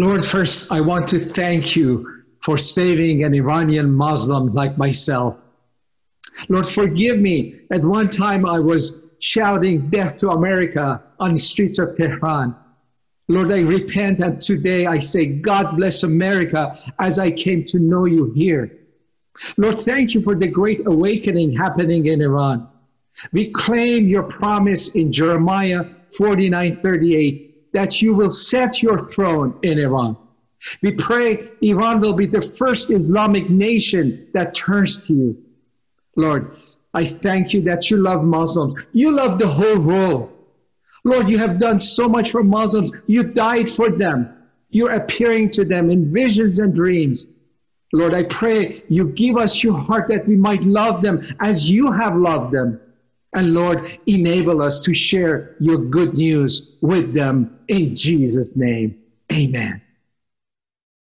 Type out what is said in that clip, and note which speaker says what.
Speaker 1: Lord, first, I want to thank you for saving an Iranian Muslim like myself. Lord, forgive me. At one time, I was shouting death to America on the streets of Tehran. Lord, I repent, and today I say, God bless America as I came to know you here. Lord, thank you for the great awakening happening in Iran. We claim your promise in Jeremiah 49 38 that you will set your throne in Iran. We pray Iran will be the first Islamic nation that turns to you. Lord, I thank you that you love Muslims. You love the whole world. Lord, you have done so much for Muslims. You died for them. You're appearing to them in visions and dreams. Lord, I pray you give us your heart that we might love them as you have loved them. And Lord, enable us to share your good news with them in Jesus' name. Amen.